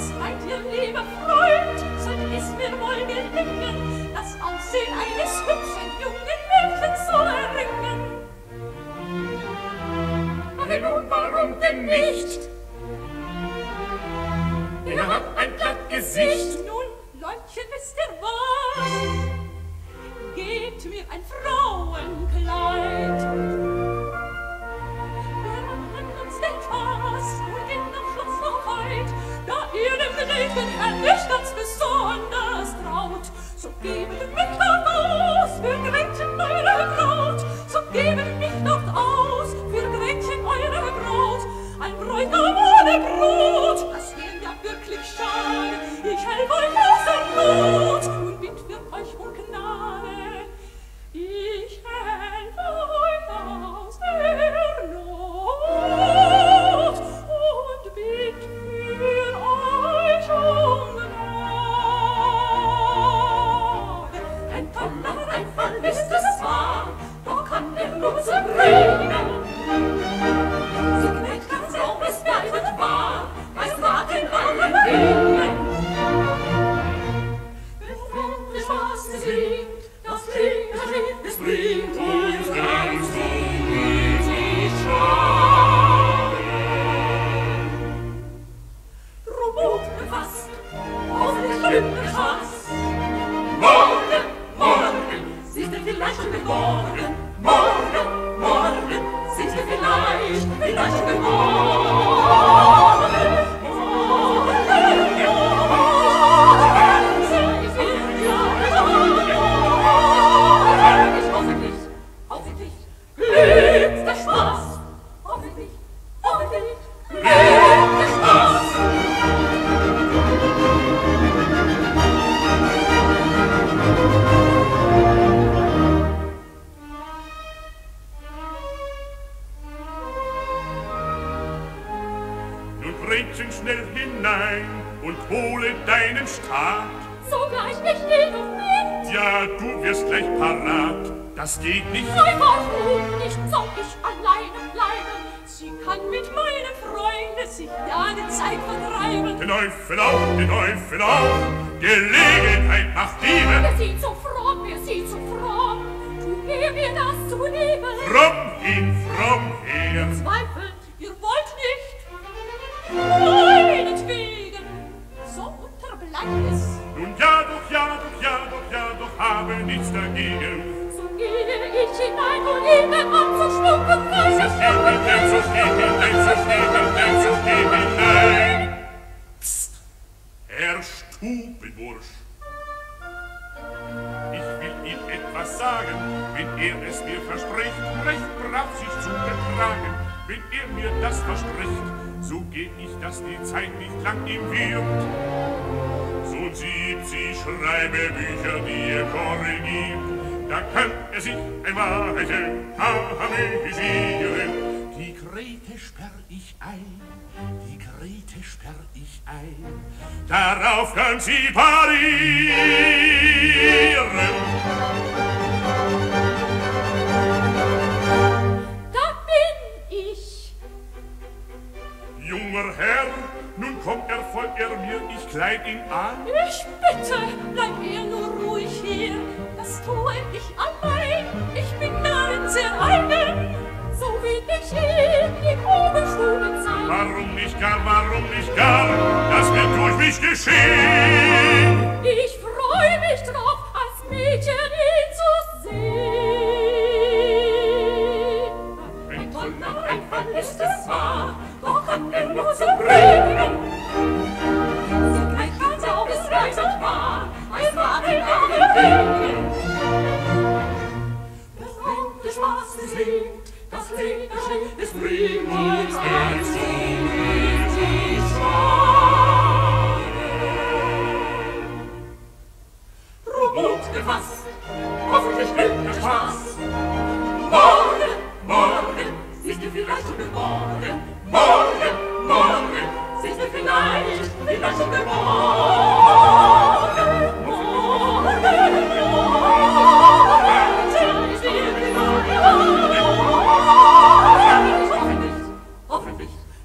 Was meint ihr, lieber Freund, sollte es mir wohl gelingen, das Aussehen eines hübschen jungen Mädchens zu erringen? Hey, nun, warum denn nicht? Er hat ein glatt Gesicht. Nun, Leutchen, wisst ihr was? Gebt mir ein Frauenkleid. Gretchen schnell hinein und hole deinen Stab. Sogleich ich gehe doch mit. Ja, du wirst gleich parat. Das geht nicht. Sei warum nicht soll ich alleine bleiben? Sie kann mit meinem Freunde sich ja die Zeit vertreiben. Den Teufel auf, den Teufel auf. Gelegenheit macht Diebe. Wer sieht so fromm, wer sieht so fromm? Tu mir das zu lieben. Fromm hin, fromm her. Zweifelt, Nun ja, doch, ja, doch, ja, doch, ja, doch, habe nichts dagegen. So gehe ich hinein und ihnen anzuschmucken, weiß So ich hinein, so steh hinein, so steh hinein, so hinein. Psst, Herr Stubenbursch. Ich will ihm etwas sagen, wenn er es mir verspricht, recht brav sich zu betragen. Wenn er mir das verspricht, so geh ich, dass die Zeit nicht lang ihm wird. So siebzig Schreibebücher, die er korrigiert, da kann er sich ein Weilchen amüsieren. Die Grete sperr ich ein, die Grete sperr ich ein, darauf kann sie parieren. Kleid ihn an. Ich bitte, bleib er nur ruhig hier. Das tue ich allein. Ich bin darin sehr eigen. So wie ich in die Oberstube zeig. Warum nicht gar, warum nicht gar, das wird durch mich geschehen. des Frühlings erst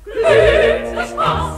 Plus espace